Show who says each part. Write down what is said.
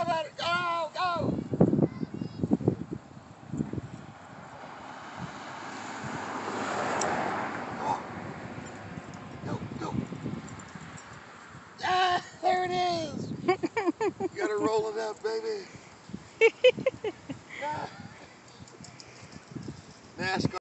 Speaker 1: Robert, go, go! Go, go. Ah, there it is! you gotta roll it up, baby. NASCAR.